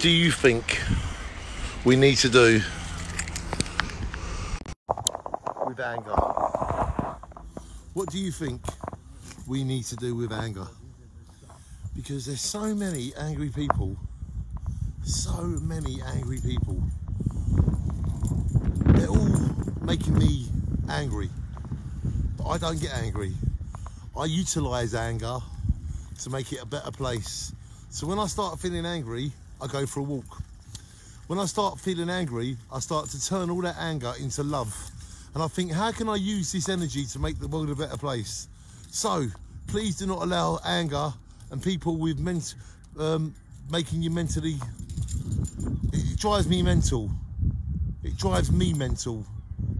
do you think we need to do with anger? What do you think we need to do with anger? Because there's so many angry people, so many angry people. They're all making me angry, but I don't get angry. I utilize anger to make it a better place. So when I start feeling angry, I go for a walk. When I start feeling angry, I start to turn all that anger into love. And I think, how can I use this energy to make the world a better place? So please do not allow anger and people with ment um, making you mentally, it drives me mental. It drives me mental.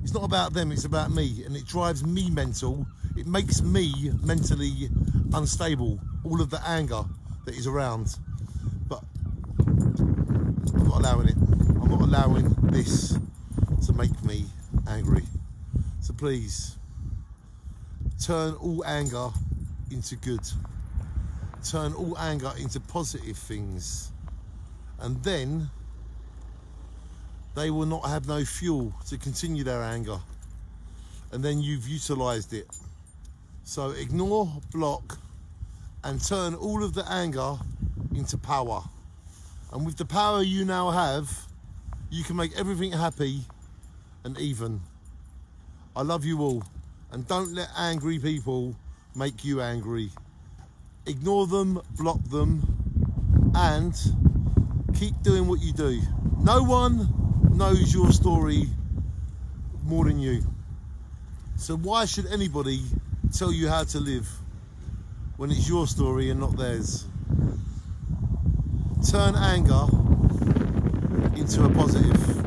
It's not about them, it's about me. And it drives me mental. It makes me mentally unstable. All of the anger that is around. Allowing it. I'm not allowing this to make me angry. So please, turn all anger into good. Turn all anger into positive things. And then they will not have no fuel to continue their anger. And then you've utilized it. So ignore, block, and turn all of the anger into power. And with the power you now have, you can make everything happy and even. I love you all. And don't let angry people make you angry. Ignore them, block them, and keep doing what you do. No one knows your story more than you. So why should anybody tell you how to live when it's your story and not theirs? Turn anger into a positive.